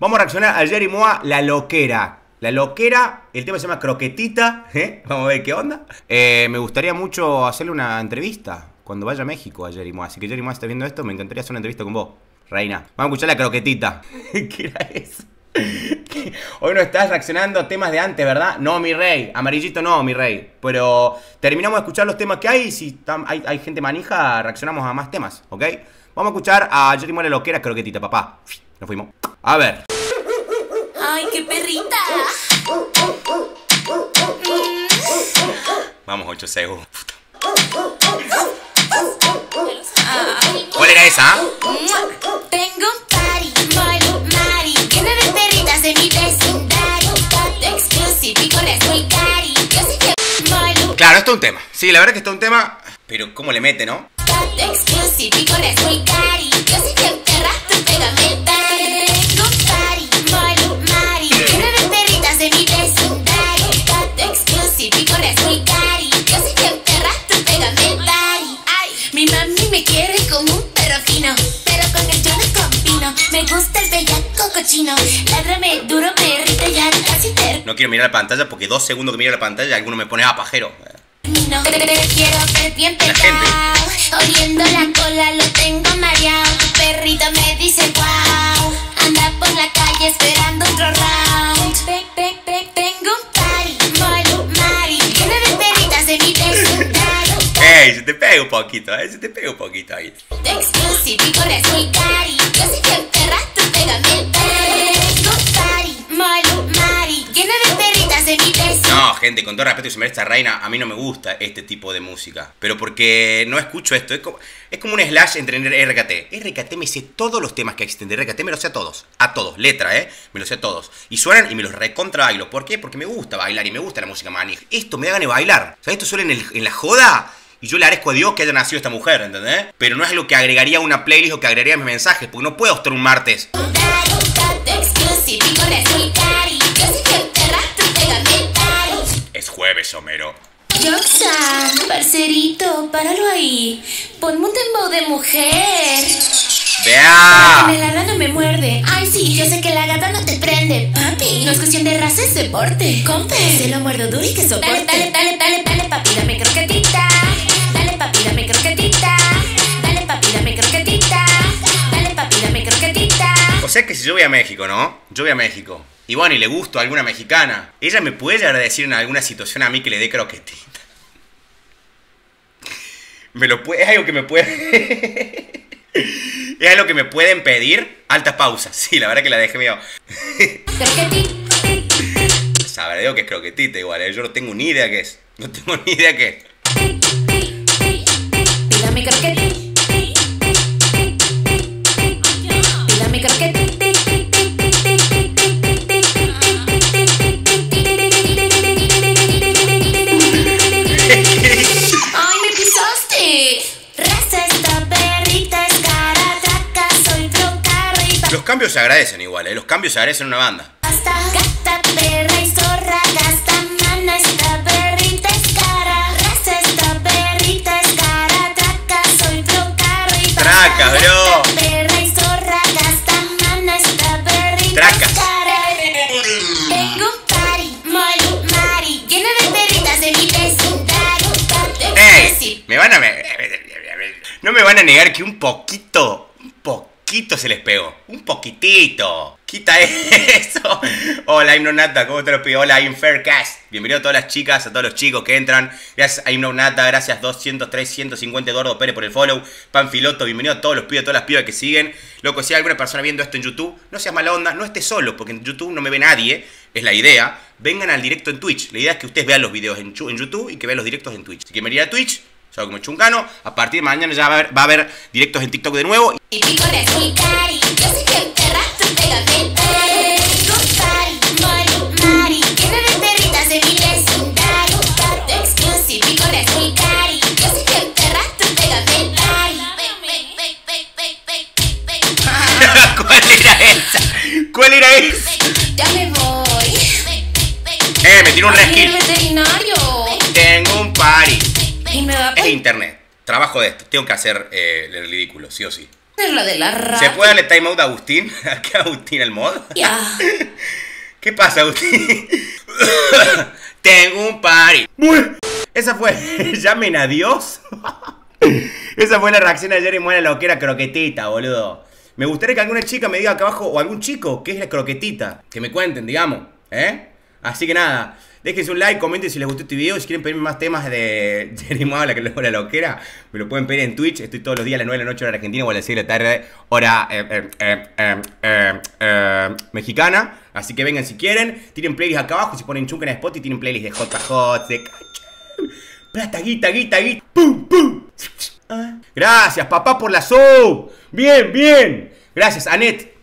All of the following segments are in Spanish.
Vamos a reaccionar a Jerry Moa, La Loquera. La Loquera, el tema se llama Croquetita. ¿eh? Vamos a ver qué onda. Eh, me gustaría mucho hacerle una entrevista cuando vaya a México a Jerry Moa. Así que Jerry Moa está viendo esto, me encantaría hacer una entrevista con vos, reina. Vamos a escuchar la croquetita. ¿Qué era eso? Hoy no estás reaccionando a temas de antes, ¿verdad? No, mi rey. Amarillito no, mi rey. Pero terminamos de escuchar los temas que hay si hay, hay, gente manija, reaccionamos a más temas, ¿ok? Vamos a escuchar a Jerry Moa, La Loquera, croquetita, papá. Nos fuimos. A ver. ¡Ay, qué perrita! Vamos, 8 segundos. ¿Cuál era esa? Tengo un party, Mari, lleno de perritas de mi vecindario. Exclusive y con muy cari. Yo sé que Molu. Claro, esto es un tema. Sí, la verdad que esto es un tema. Pero cómo le mete, ¿no? Exclusive y con muy cari. Yo sé cochino, ládrame duro, perrito, ya casi termino. No quiero mirar la pantalla porque dos segundos que miro la pantalla alguno me pone a pajero. Te, te quiero ver bien La pegado, oliendo la cola lo tengo mareado. Tu perrito me dice wow, anda por la calle esperando otro round. Pe, pe, pe, tengo un party, Molu Mari, lleno de perritas de mi vecindario. ¡Ey! Se te pega un poquito, ¿eh? Se te pega un poquito ahí. Exclusive y con muy cari. Yo sé que perra, No, gente, con todo respeto y se merece esta reina, a mí no me gusta este tipo de música. Pero porque no escucho esto. Es como, un slash entre RKT. RKT me sé todos los temas que existen de RKT, me los sé a todos. A todos, letra, ¿eh? Me los sé a todos. Y suenan y me los recontra bailo. ¿Por qué? Porque me gusta bailar y me gusta la música manija. Esto me da de bailar. Sea, esto suena en, el- en la joda. Y yo le agradezco a Dios que haya nacido esta mujer, ¿entendés? Pero no es lo que agregaría a una playlist o que agregaría a mis mensajes, porque no puedo estar un martes. Es jueves, Homero. Yoxan, parcerito, páralo ahí. Ponme un dembow de mujer. ¡Vea! la rana me muerde. Ay, sí, yo sé que la gata no te prende. Papi, no es cuestión de raza, es deporte. Compe, se lo muerdo duro y que soporte. Dale, dale, dale, dale, papi, dame croquetita. Croquetita. Dale, papi, dame croquetita. Dale, papi, dame croquetita. O sea que si yo voy a México, ¿no? Yo voy a México. Y bueno, y le gusto a alguna mexicana. Ella me puede llegar a decir en alguna situación a mí que le dé croquetita. Me lo puede. Es algo que me puede. es algo que me pueden pedir. Altas pausas. Sí, la verdad que la dejé medio. Croquetita. Sabrá Dios que es croquetita igual, ¿eh? Yo no tengo ni idea qué es. No tengo ni idea qué es. Cambios se agradecen igual, ¿eh? Los cambios se agradecen en una banda. basta. Gata, perra y zorra, gasta mana, esta perrita es cara. Raza esta perrita es cara, traca, soy flocarra y basta. Traca, bro. Gata, perra y zorra, gasta mana, esta perrita Traca. es cara. Tengo un party, Molu Mari, lleno de perritas de mi vecindario. ¡Ey! Me van a. No me van a negar que un poquito. Un poquito se les pegó. Un poquitito. Quita eso. Hola, Himnonata, ¿cómo te lo pido? Hola, Infaircast. Bienvenido a todas las chicas, a todos los chicos que entran. Gracias a Himnonata, gracias 203, 150 Eduardo Pérez por el follow. Panfiloto, bienvenido a todos los pibes, a todas las pibas que siguen. Loco, si hay alguna persona viendo esto en YouTube, no seas mala onda, no estés solo, porque en YouTube no me ve nadie. Es la idea. Vengan al directo en Twitch. La idea es que ustedes vean los videos en, YouTube y que vean los directos en Twitch. Si quieren venir a Twitch, soy como chungano. A partir de mañana ya va a haber, va a haber directos en TikTok de nuevo. Y. ¿Cuál era esa? ¿Cuál era esa? Ya me voy. Eh, me tiró un reskin. veterinario. Tengo un party. Y me Es internet. Trabajo de esto. Tengo que hacer eh, el ridículo, sí o sí. Es la de la rata. ¿Se puede darle time out a Agustín? ¿A qué Agustín el mod? Ya. ¿Qué pasa, Agustín? Tengo un party. Muy- Esa fue. Llamen a Dios. Esa fue la reacción ayer en Buena Loquera Croquetita, boludo. Me gustaría que alguna chica me diga acá abajo, o algún chico, qué es la croquetita. Que me cuenten, digamos. ¿Eh? Así que nada. Déjense un like, comenten si les gustó este video. Si quieren pedirme más temas de Jerry Mola, que luego la loquera, me lo pueden pedir en Twitch. Estoy todos los días a las 9 de la noche, hora argentina, o a las 6 de la tarde, hora eh, eh, eh, mexicana. Así que vengan si quieren. Tienen playlist acá abajo. Si ponen chunca en Spot y tienen playlist de JJ, de. Plata, guita, guita, guita. ¡Pum, pum! Ah. Gracias, papá, por la sub. Bien, bien. Gracias, Anet.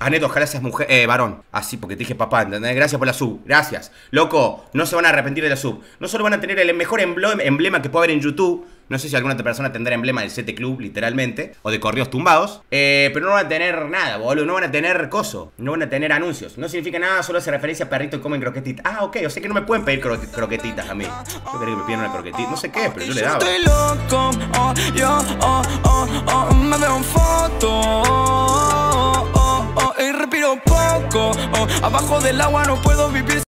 Anet, ojalá seas mujer, eh, varón. Así, porque te dije papá, ¿entendés? Gracias por la sub. Gracias. Loco, no se van a arrepentir de la sub. No solo van a tener el mejor emblema que pueda haber en YouTube. No sé si alguna otra persona tendrá emblema del 7 Club, literalmente. O de correos tumbados. Eh, pero no van a tener nada, boludo. No van a tener coso. No van a tener anuncios. No significa nada, solo hace referencia a perrito y comen croquetitas. Ah, ok. O sea que no me pueden pedir cro- croquetitas a mí. Yo quería que me pidan una croquetita. No sé qué, pero yo le daba. Estoy loco, oh, yo, oh, oh, oh, me veo en foto, oh, abajo del agua no puedo vivir